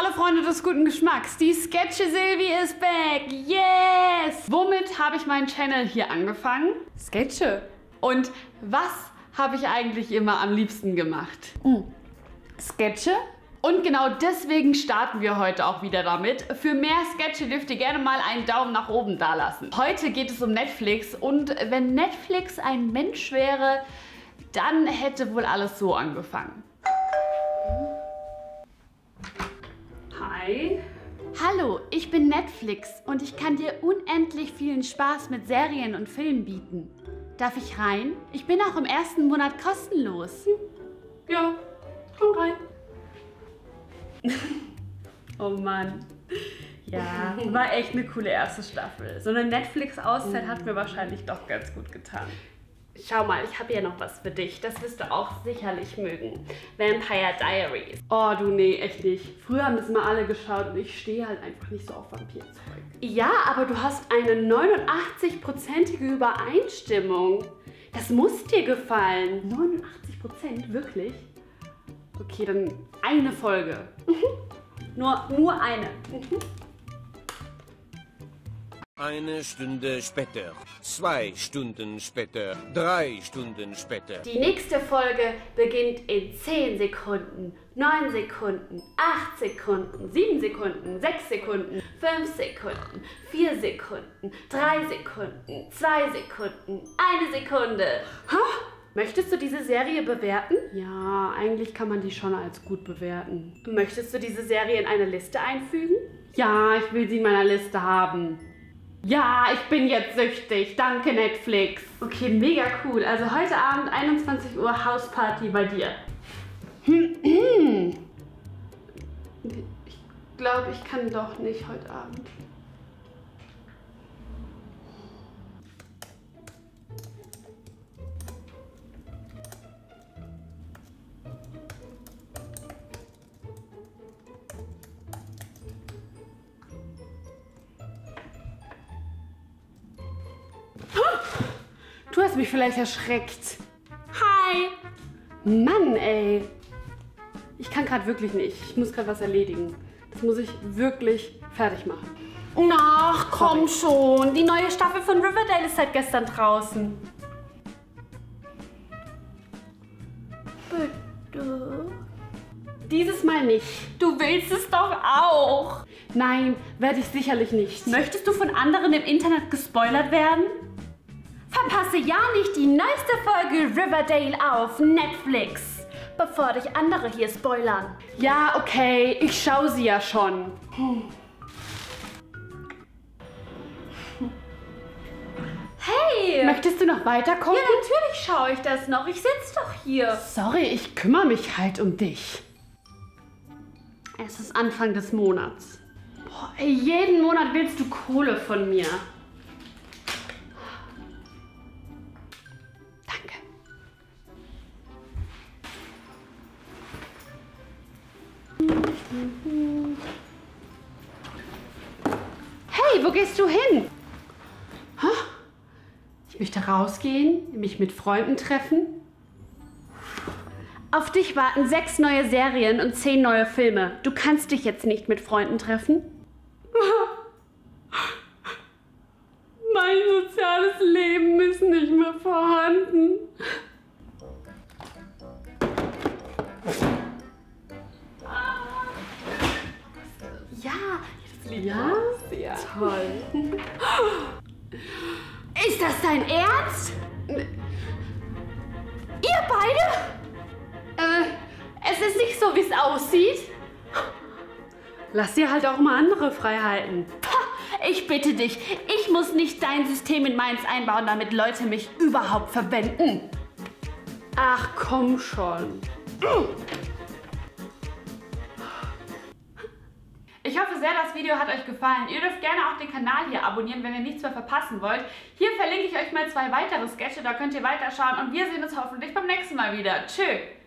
Hallo Freunde des guten Geschmacks, die Sketche Silvi ist back, yes! Womit habe ich meinen Channel hier angefangen? Sketche. Und was habe ich eigentlich immer am liebsten gemacht? Hm. Sketche. Und genau deswegen starten wir heute auch wieder damit. Für mehr Sketche dürft ihr gerne mal einen Daumen nach oben dalassen. Heute geht es um Netflix und wenn Netflix ein Mensch wäre, dann hätte wohl alles so angefangen. Hi. Hallo, ich bin Netflix und ich kann dir unendlich vielen Spaß mit Serien und Filmen bieten. Darf ich rein? Ich bin auch im ersten Monat kostenlos. Ja, komm rein. oh Mann. Ja, war echt eine coole erste Staffel. So eine Netflix-Auszeit hat mir wahrscheinlich doch ganz gut getan. Schau mal, ich habe ja noch was für dich. Das wirst du auch sicherlich mögen. Vampire Diaries. Oh, du, nee, echt nicht. Früher haben das mal alle geschaut und ich stehe halt einfach nicht so auf Vampirzeug. Ja, aber du hast eine 89-prozentige Übereinstimmung. Das muss dir gefallen. 89 Prozent? Wirklich? Okay, dann eine Folge. nur, nur eine. Eine Stunde später, zwei Stunden später, drei Stunden später. Die nächste Folge beginnt in 10 Sekunden, 9 Sekunden, 8 Sekunden, 7 Sekunden, 6 Sekunden, 5 Sekunden, 4 Sekunden, 3 Sekunden, 2 Sekunden, 1 Sekunde. Ha? Möchtest du diese Serie bewerten? Ja, eigentlich kann man die schon als gut bewerten. Möchtest du diese Serie in eine Liste einfügen? Ja, ich will sie in meiner Liste haben. Ja, ich bin jetzt süchtig. Danke, Netflix. Okay, mega cool. Also heute Abend 21 Uhr Hausparty bei dir. Ich glaube, ich kann doch nicht heute Abend. Du hast mich vielleicht erschreckt. Hi. Mann, ey. Ich kann gerade wirklich nicht. Ich muss gerade was erledigen. Das muss ich wirklich fertig machen. Ach, komm schon. Die neue Staffel von Riverdale ist seit gestern draußen. Bitte. Dieses Mal nicht. Du willst es doch auch. Nein, werde ich sicherlich nicht. Möchtest du von anderen im Internet gespoilert werden? Verpasse ja nicht die neueste Folge Riverdale auf Netflix, bevor dich andere hier spoilern. Ja, okay, ich schaue sie ja schon. Hey! Möchtest du noch weiterkommen? Ja, natürlich schaue ich das noch. Ich sitze doch hier. Sorry, ich kümmere mich halt um dich. Es ist Anfang des Monats. Boah, ey, jeden Monat willst du Kohle von mir. Hey, wo gehst du hin? Ich möchte rausgehen, mich mit Freunden treffen. Auf dich warten sechs neue Serien und zehn neue Filme. Du kannst dich jetzt nicht mit Freunden treffen. Mein soziales Leben ist nicht mehr vorhanden. Ja, sehr toll. Ist das dein Ernst? Ihr beide? Äh, es ist nicht so, wie es aussieht. Lass dir halt auch mal andere Freiheiten. Ich bitte dich, ich muss nicht dein System in meins einbauen, damit Leute mich überhaupt verwenden. Ach, komm schon. Ich hoffe sehr, das Video hat euch gefallen. Ihr dürft gerne auch den Kanal hier abonnieren, wenn ihr nichts mehr verpassen wollt. Hier verlinke ich euch mal zwei weitere Sketche, da könnt ihr weiterschauen und wir sehen uns hoffentlich beim nächsten Mal wieder. Tschüss!